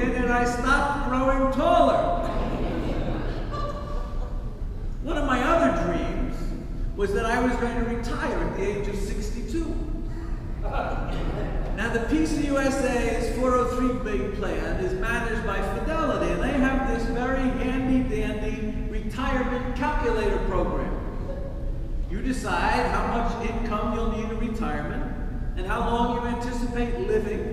and I stopped growing taller. One of my other dreams was that I was going to retire at the age of 62. Now the PCUSA's 403B plan is managed by Fidelity and they have this very handy dandy retirement calculator program. You decide how much income you'll need in retirement and how long you anticipate living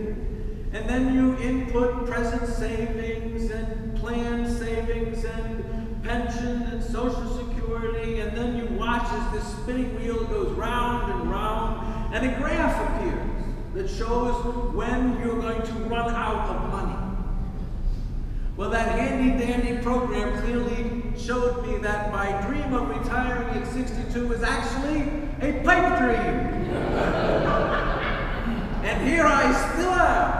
and then you input present savings and planned savings and pension and social security, and then you watch as this spinning wheel goes round and round, and a graph appears that shows when you're going to run out of money. Well, that handy dandy program clearly showed me that my dream of retiring at 62 was actually a pipe dream. and here I still am.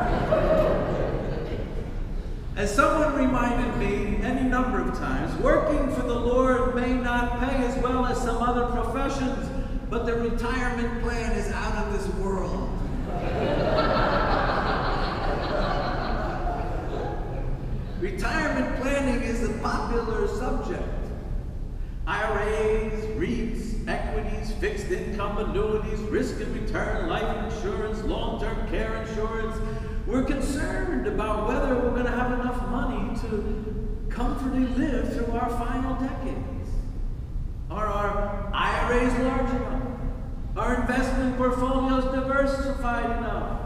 As someone reminded me any number of times, working for the Lord may not pay as well as some other professions, but the retirement plan is out of this world. Retirement planning is a popular subject. IRAs, REITs, equities, fixed income annuities, risk and return, life insurance, long term care insurance. We're concerned about whether we're going to have enough money to comfortably live through our final decades. Are our IRAs large enough? Are investment portfolios diversified enough?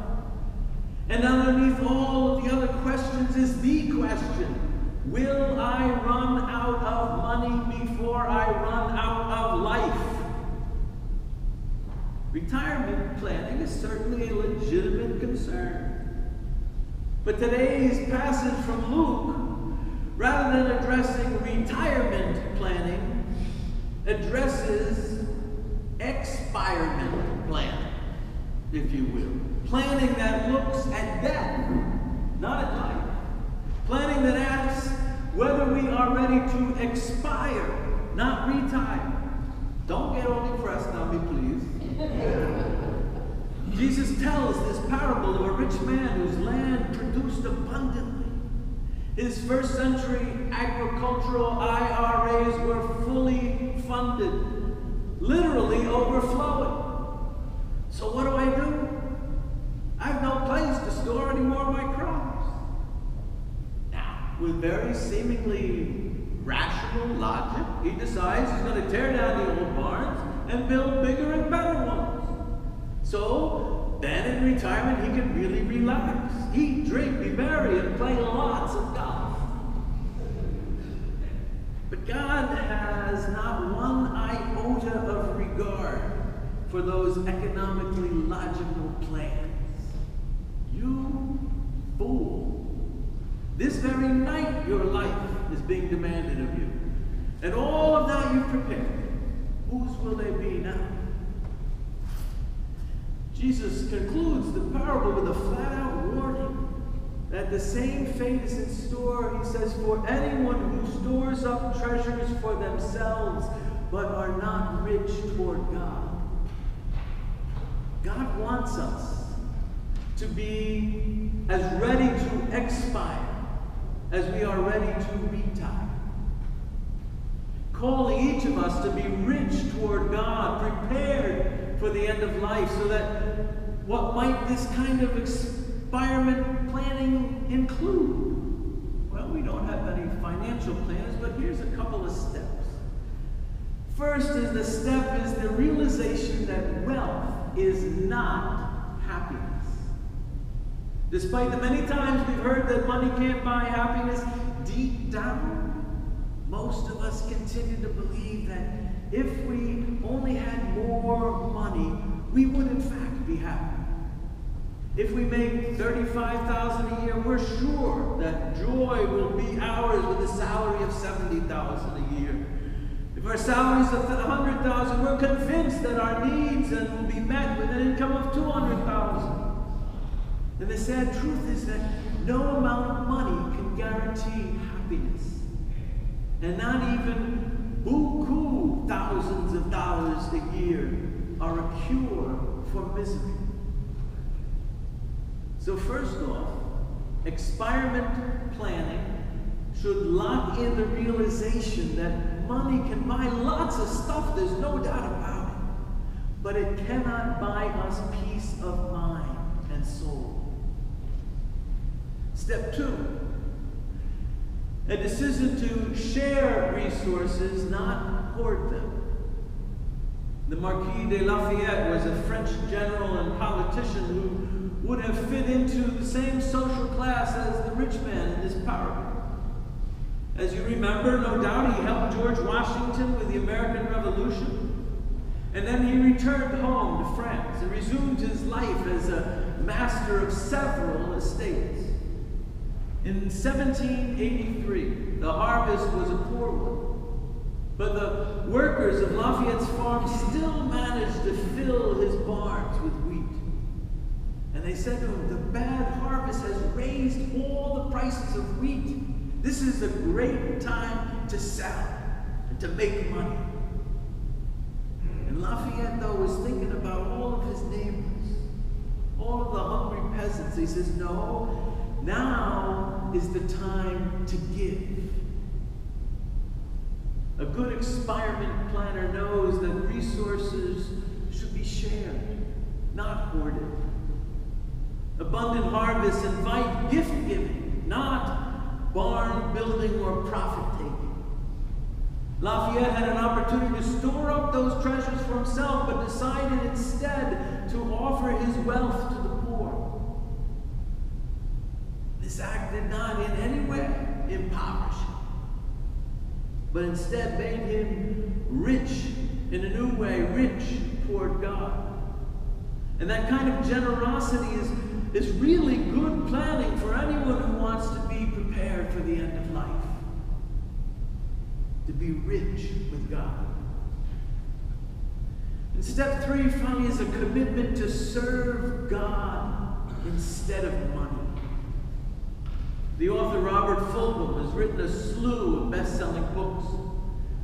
And underneath all of the other questions is the question Will I run out of money before I run out of life? Retirement planning is certainly a legitimate concern. But today's passage from Luke, rather than addressing retirement planning, addresses expirement planning, if you will. Planning that looks at death, not at life. Planning that asks whether we are ready to expire, not retire. Don't get all depressed on me, please. Jesus tells this parable of a rich man whose land produced abundantly. His first century agricultural IRAs were fully funded, literally overflowing. So, what do I do? I have no place to store any more of my crops. Now, with very seemingly rational logic, he decides he's going to tear down the old barns and build bigger and better ones. So, then in retirement, he can really relax, eat, drink, be merry, and play lots of golf. But God has not one iota of regard for those economically logical plans. You fool. This very night your life is being demanded of you. And all of that you've prepared, whose will they be now? Jesus concludes the parable with a flat out warning that the same fate is in store, he says, for anyone who stores up treasures for themselves but are not rich toward God. God wants us to be as ready to expire as we are ready to retire. Calling each of us to be rich toward God, prepared for the end of life, so that what might this kind of expirement planning include? Well, we don't have any financial plans, but here's a couple of steps. First is the step is the realization that wealth is not happiness. Despite the many times we've heard that money can't buy happiness, deep down, most of us continue to believe that if we only had we would in fact be happy. If we make 35000 a year, we're sure that joy will be ours with a salary of 70000 a year. If our salary is 100000 we're convinced that our needs will be met with an income of 200000 and the sad truth is that no amount of money can guarantee happiness. And not even buku thousands of dollars a year are a cure for misery. So, first off, expirement planning should lock in the realization that money can buy lots of stuff, there's no doubt about it. but it cannot buy us peace of mind and soul. Step two a decision to share resources, not hoard them. The Marquis de Lafayette was a French general and politician who would have fit into the same social class as the rich man in this parable. As you remember, no doubt he helped George Washington with the American Revolution. And then he returned home to France and resumed his life as a master of several estates. In 1783, the harvest was a poor one. But the workers of Lafayette's farm still managed to fill his barns with wheat. And they said to him, The bad harvest has raised all the prices of wheat. This is a great time to sell and to make money. And Lafayette, though, was thinking about all of his neighbors, all of the hungry peasants. He says, No, now is the time to give. A good expirement planner knows that resources should be shared, not hoarded. Abundant harvests invite gift giving, not barn building or profit taking. Lafayette had an opportunity to store up those treasures for himself, but decided instead to offer his wealth to the poor. This act did not in any way impoverish him but instead made him rich in a new way, rich toward God. And that kind of generosity is, is really good planning for anyone who wants to be prepared for the end of life. To be rich with God. And step three, finally, is a commitment to serve God instead of money. The author Robert Fulghum has written a slew of best selling books,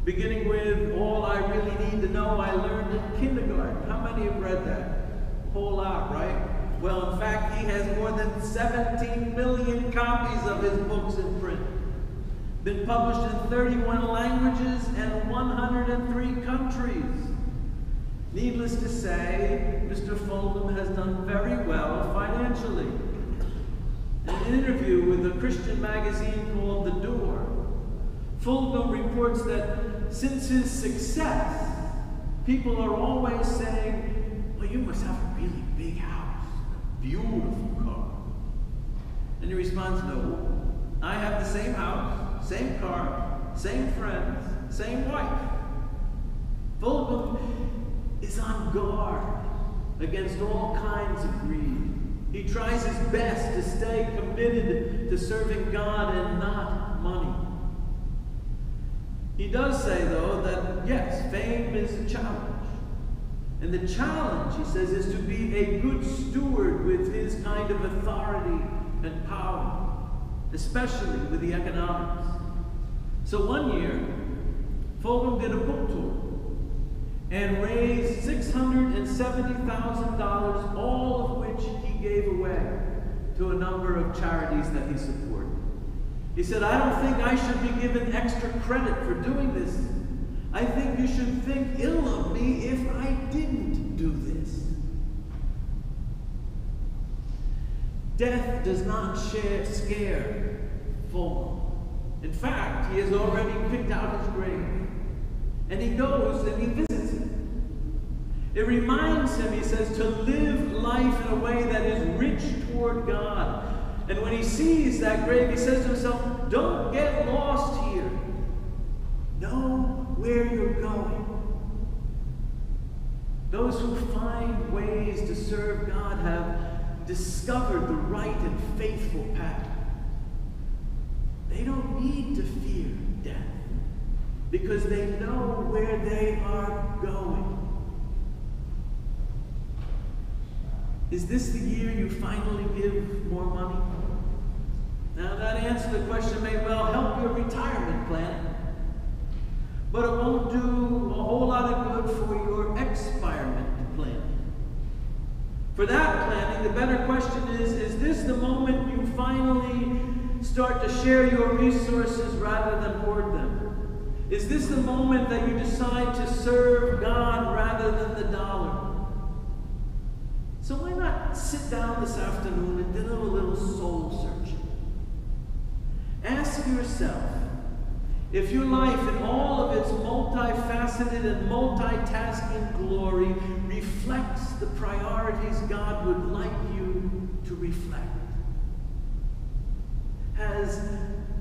beginning with All I Really Need to Know I Learned in Kindergarten. How many have read that? A whole lot, right? Well, in fact, he has more than 17 million copies of his books in print. Been published in 31 languages and 103 countries. Needless to say, Mr. Fulghum has done very well financially an interview with a Christian magazine called The Door, Fulghum reports that since his success, people are always saying, Well, you must have a really big house, a beautiful car. And he responds, No, I have the same house, same car, same friends, same wife. Fulghum is on guard against all kinds of greed. He tries his best to stay committed to serving God and not money. He does say, though, that yes, fame is a challenge. And the challenge, he says, is to be a good steward with his kind of authority and power, especially with the economics. So one year, Fulghum did a book tour and raised $670,000, all of which gave away to a number of charities that he supported. He said, I don't think I should be given extra credit for doing this. I think you should think ill of me if I didn't do this. Death does not share, scare Fulghum. In fact, he has already picked out his grave. And he goes and he visits it. It reminds him, he says, to live life in a way that toward God. And when he sees that grave, he says to himself, Don't get lost here. Know where you're going. Those who find ways to serve God have discovered the right and faithful path. They don't need to fear death because they know where they are going. Is this the year you finally give more money? Now, that answer to the question may well help your retirement plan, but it won't do a whole lot of good for your expirement plan. For that planning, the better question is is this the moment you finally start to share your resources rather than hoard them? Is this the moment that you decide to serve God rather than the dollar? Sat down this afternoon and do a little soul searching. Ask yourself if your life, in all of its multifaceted and multitasking glory, reflects the priorities God would like you to reflect. Has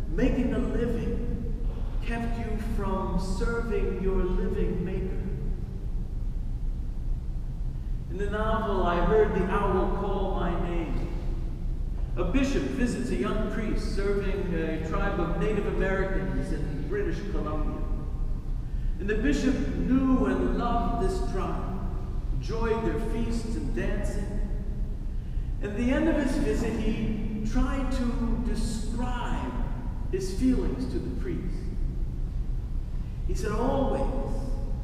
making a living kept you from serving your living Maker? In the novel, I heard the owl call my name. A bishop visits a young priest serving a tribe of Native Americans in British Columbia. And the bishop knew and loved this tribe, enjoyed their feasts and dancing. At the end of his visit, he tried to describe his feelings to the priest. He said, Always,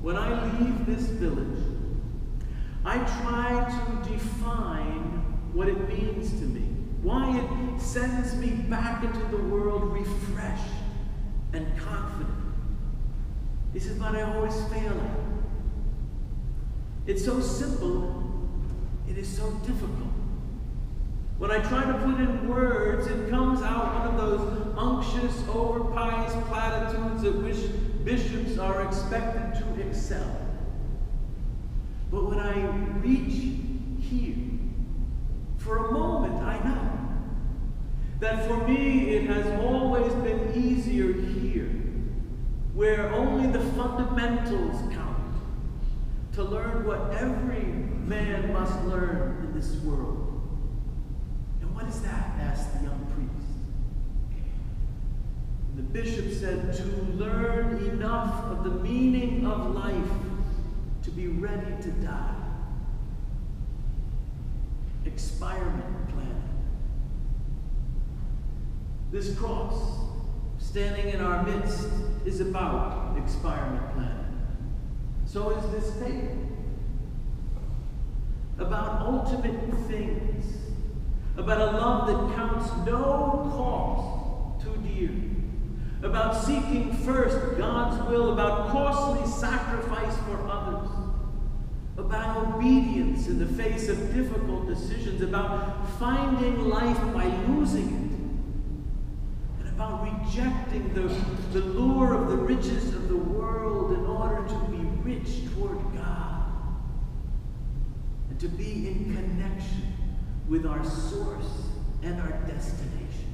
when I leave this village, I try to define what it means to me, why it sends me back into the world refreshed and confident. He says, but I always fail at it. It's so simple, it is so difficult. When I try to put in words, it comes out one of those unctuous, overpious platitudes at which bishops are expected to excel. But when I reach here, for a moment, I know that for me it has always been easier here, where only the fundamentals count, to learn what every man must learn in this world. And what is that? asked the young priest. And the bishop said, To learn enough of the meaning of life to be ready to die. Expirement planning. This cross, standing in our midst, is about expirement planning. So is this table. About ultimate things. About a love that counts no cost too dear. About seeking first God's will. About costly sacrifice for others. About obedience in the face of difficult decisions. About finding life by losing it and about rejecting the, the lure of the riches of the world in order to be rich toward God and to be in connection with our source and our destination.